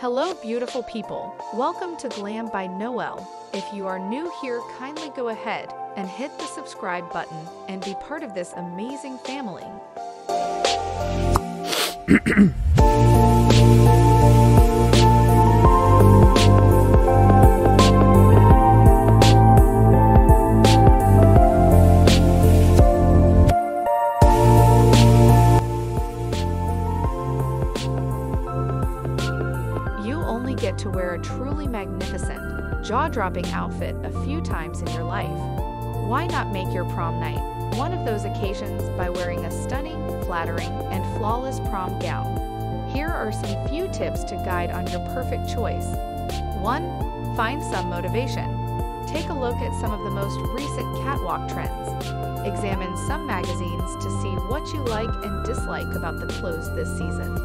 Hello, beautiful people. Welcome to Glam by Noel. If you are new here, kindly go ahead and hit the subscribe button and be part of this amazing family. get to wear a truly magnificent, jaw-dropping outfit a few times in your life. Why not make your prom night one of those occasions by wearing a stunning, flattering, and flawless prom gown? Here are some few tips to guide on your perfect choice. 1. Find some motivation. Take a look at some of the most recent catwalk trends. Examine some magazines to see what you like and dislike about the clothes this season.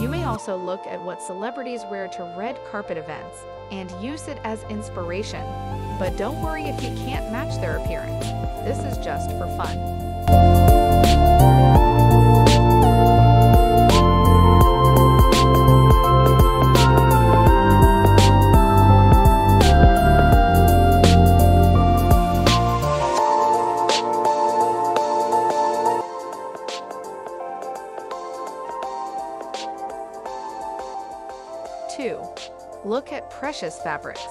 You may also look at what celebrities wear to red carpet events and use it as inspiration. But don't worry if you can't match their appearance. This is just for fun. 2. Look at precious fabrics.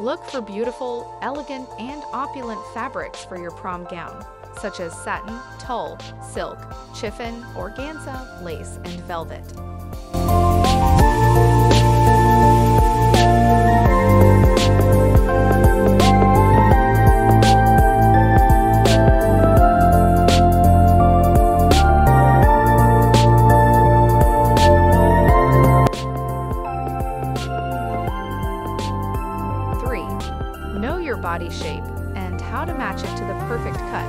Look for beautiful, elegant, and opulent fabrics for your prom gown, such as satin, tulle, silk, chiffon, organza, lace, and velvet. Know your body shape and how to match it to the perfect cut.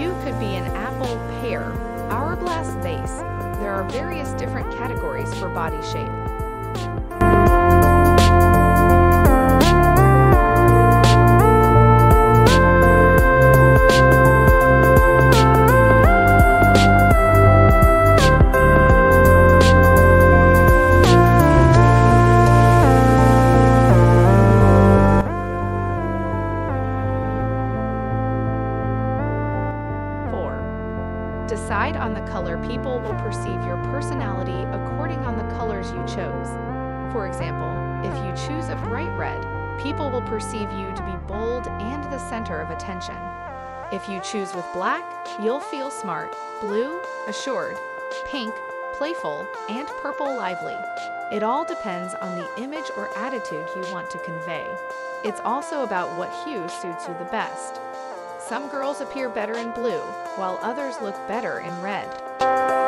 You could be an apple, pear, hourglass vase. There are various different categories for body shape. Decide on the color people will perceive your personality according on the colors you chose. For example, if you choose a bright red, people will perceive you to be bold and the center of attention. If you choose with black, you'll feel smart, blue, assured, pink, playful, and purple lively. It all depends on the image or attitude you want to convey. It's also about what hue suits you the best. Some girls appear better in blue, while others look better in red.